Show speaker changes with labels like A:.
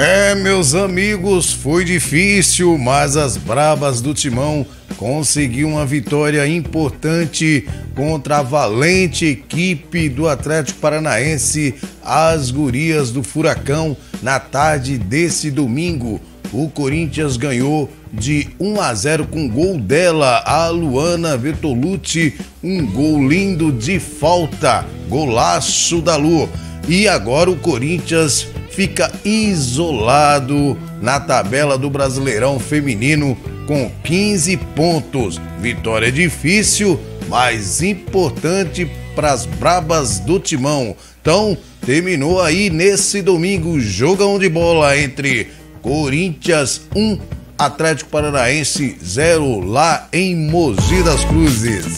A: É, meus amigos, foi difícil, mas as Brabas do Timão conseguiu uma vitória importante contra a valente equipe do Atlético Paranaense, as Gurias do Furacão, na tarde desse domingo. O Corinthians ganhou de 1 a 0 com gol dela, a Luana Bertolucci, um gol lindo de falta, golaço da Lu. E agora o Corinthians fica isolado na tabela do Brasileirão Feminino com 15 pontos. Vitória difícil, mas importante para as brabas do Timão. Então, terminou aí nesse domingo jogão de bola entre Corinthians 1, Atlético Paranaense 0 lá em Mogi das Cruzes.